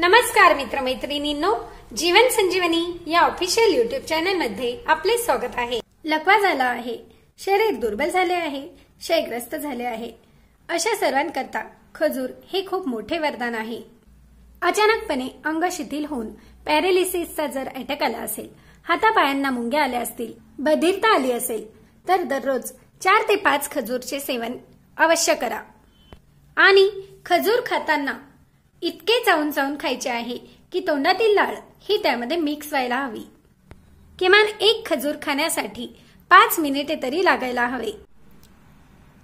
नमस्कार मित्रमैत्रिणींनो जीवन संजीवनी या official YouTube चॅनलमध्ये आपले स्वागत आहे. लकवा झाला आहे शरीर दुर्बल झाले आहे क्षयग्रस्त झाले आहे. अशा सर्वांकरता खजूर हे खूप मोठे वरदान आहे. अचानकपणे अंग शिथिल होऊन पॅरेलिसिसचा जर अटॅक आला असेल हातापायांना मुंग्या आल्या असतील बधिरता आली असेल तर दररोज चार ते पाच खजूरचे सेवन अवश्य करा. आणि खजूर खाताना इतके चावून चावून खायचे आहे की तोंडातील लाळ ही त्यामध्ये मिक्स व्हायला हवी. किमान एक खजूर खाण्यासाठी पाच मिनिटे तरी लागायला हवे.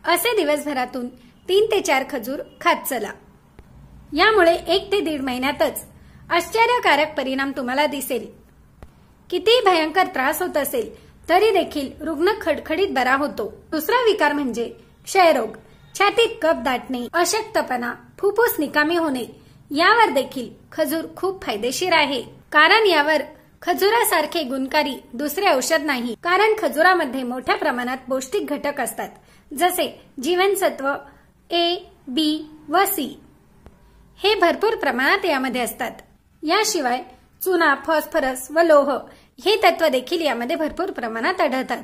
असे दिवसभरातून तीन ते चार खजूर खात चला. यामुळे एक ते दीड महिन्यातच आश्चर्यकारक परिणाम तुम्हाला दिसेल. किती भयंकर त्रास होत असेल तरी देखील रुग्ण खडखडीत बरा होतो. दुसरा विकार म्हणजे क्षयरोग. छातीत कप दाटणे अशक्तपणा फुफ्फुस निकामी होणे यावर देखील खजूर खूप फायदेशीर आहे. कारण यावर खजुरासारखे गुणकारी दुसरे औषध नाही. कारण खजुरामध्ये मोठ्या प्रमाणात पौष्टिक घटक असतात. जसे जीवनसत्व ए बी व सी हे भरपूर प्रमाणात यामध्ये असतात. याशिवाय चुना फॉस्फरस व लोह हे तत्व देखील यामध्ये भरपूर प्रमाणात आढळतात.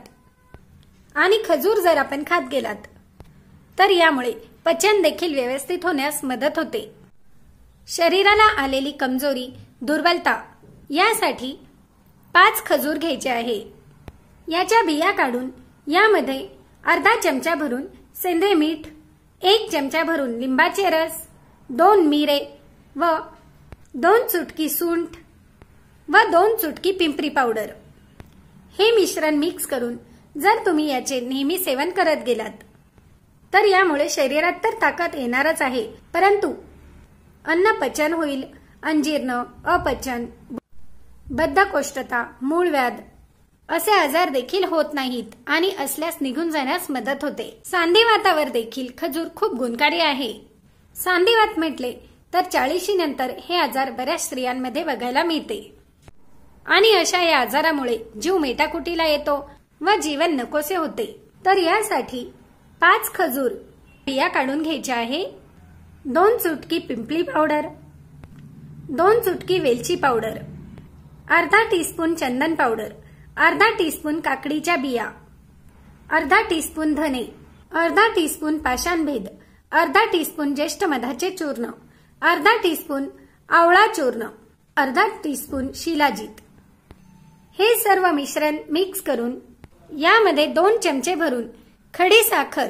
आणि खजूर जर आपण खात गेलात तर यामुळे पचन देखील व्यवस्थित होण्यास मदत होते. शरीराला आलेली कमजोरी दुर्बलता यासाठी पाच खजूर घ्यायचे आहे. याच्या बिया काढून यामध्ये अर्धा चमचा भरून सेंद्रिय मीठ एक चमचा भरून लिंबाचे रस दोन मिरे व दोन चुटकी सुंठ व दोन चुटकी पिंपरी पावडर. हे मिश्रण मिक्स करून जर तुम्ही याचे नेहमी सेवन करत गेलात तर यामुळे शरीरात तर ताकद येणारच आहे परंतु अन्न पचन होईल अंजीर्ण अपचन. बद्धकोष्ठता मूळव्याध असे आजार देखील होत नाहीत आणि असल्यास निघून जाण्यास मदत होते. सांधिवातावर देखील खजूर खूप गुणकारी आहे. सांधिवात म्हटले तर चाळीशी नंतर हे आजार बऱ्याच स्त्रियांमध्ये बघायला मिळते. आणि अशा या आजारामुळे जीव मेटाकुटीला येतो व जीवन नकोसे होते. तर यासाठी पाच खजूर बिया काढून घ्यायच्या आहे. दोन चुटकी पिंपली पावडर दोन चुटकी वेलची पावडर अर्धा टीस्पून चंदन पावडर अर्धा टीस्पून काकडीच्या बिया अर्धा टीस्पून धने अर्धा टीस्पून पाषाणभेद अर्धा टीस्पून ज्येष्ठ मधाचे चूर्ण अर्धा टीस्पून आवळा चूर्ण अर्धा टीस्पून शिलाजीत. हे सर्व मिश्रण मिक्स करून यामध्ये दोन चमचे भरून खडी साखर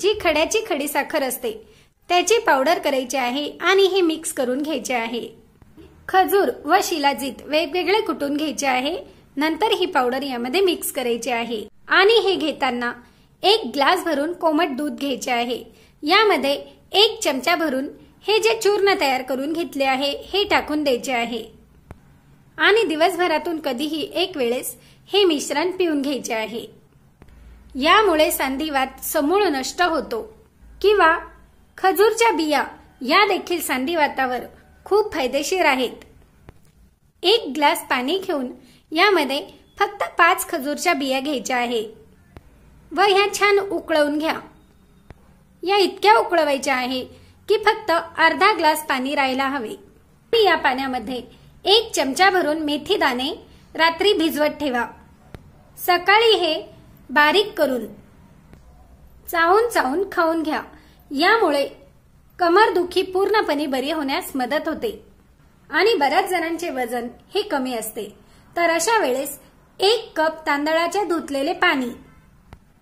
जी खड्याची खडी साखर असते त्याची पावडर करायची आहे आणि हे मिक्स करून घ्यायचे आहे. खजूर व शिलाजीत वेगवेगळे कुटून घ्यायचे आहे. नंतर ही पावडर यामध्ये मिक्स करायची आहे. आणि हे घेताना एक ग्लास भरून कोमट दूध घ्यायचे आहे. यामध्ये एक चमचा भरून हे जे चूर्ण तयार करून घेतले आहे हे टाकून द्यायचे आहे. आणि दिवसभरातून कधीही एक वेळेस हे मिश्रण पिऊन घ्यायचे आहे. यामुळे संधिवात समूळ नष्ट होतो. किंवा खजूरच्या बिया या देखील संधिवातावर खूप फायदेशीर आहेत. एक ग्लास पाणी घेऊन यामध्ये फक्त पाच खजूरच्या बिया घ्यायच्या आहे. व ह्या छान उकळवून घ्या. या इतक्या उकळवायच्या आहे की फक्त अर्धा ग्लास पाणी राहायला हवे. या पाण्यामध्ये एक चमचा भरून मेथी दाणे रात्री भिजवत ठेवा. सकाळी हे बारीक करून चावून चावून खाऊन घ्या. यामुळे कमरदुखी पूर्णपणे बरी होण्यास मदत होते. आणि बऱ्याच जणांचे वजन हे कमी असते. तर अशा वेळेस एक कप तांदळाचे धुतलेले पाणी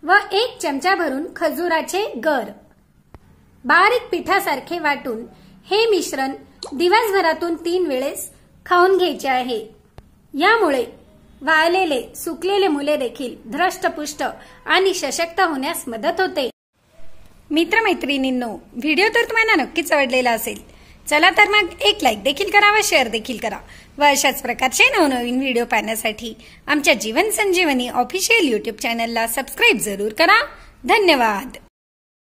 व एक चमचा भरून खजुराचे गर. बारीक पिठासारखे वाटून हे मिश्रण दिवसभरातून तीन वेळेस खाऊन घ्यायचे आहे. यामुळे वाळलेले सुकलेले मुले देखील धृष्टपुष्ट आणि सशक्त होण्यास मदत होते. मित्रमैत्रिणींनो व्हिडिओ तर तुम्हाला नक्कीच आवडलेला असेल. चला तर मग एक लाईक देखील करा व शेअर देखील करा व अशाच प्रकारचे नवनवीन व्हिडिओ पाहण्यासाठी आमच्या जीवन संजीवनी ऑफिशियल युट्यूब चॅनलला सबस्क्राईब जरूर करा. धन्यवाद.